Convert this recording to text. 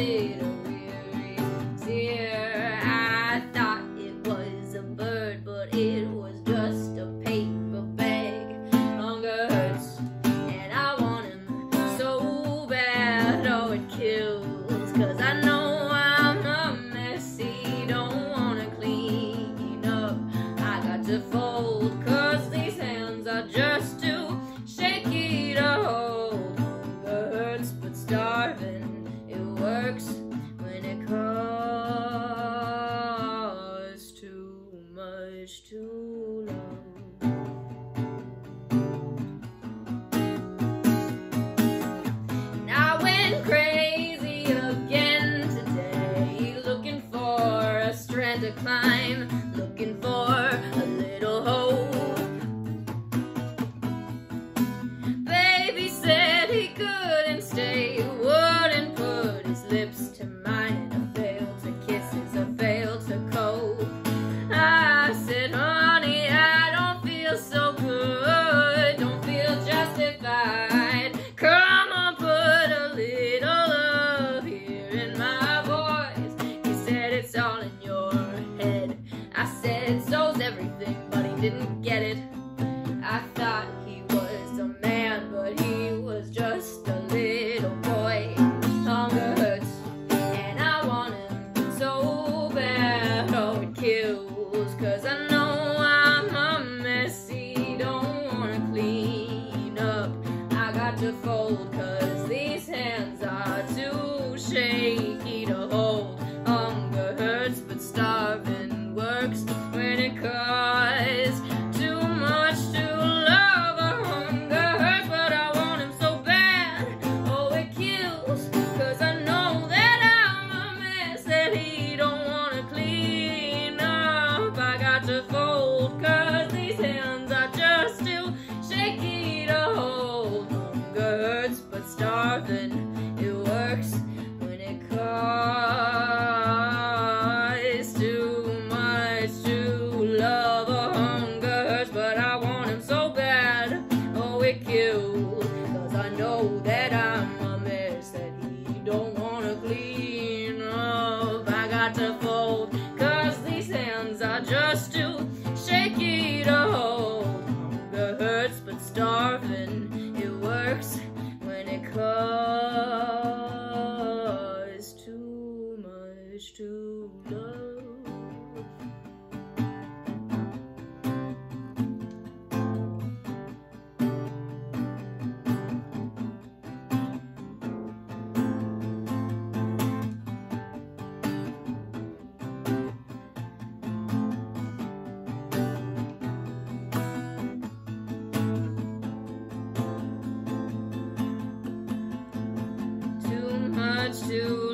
little weary dear. I thought it was a bird, but it was just a paper bag. Hunger hurts, and I want him so bad. Oh, it kills, cause I know. to climb, looking for Cause I know that much to